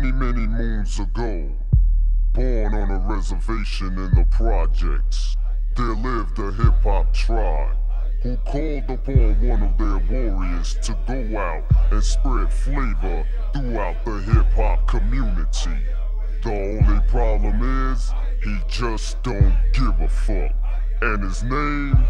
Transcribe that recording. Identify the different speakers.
Speaker 1: Many, many moons ago, born on a reservation in the projects, there lived a hip hop tribe who called upon one of their warriors to go out and spread flavor throughout the hip hop community. The only problem is, he just don't give a fuck. And his name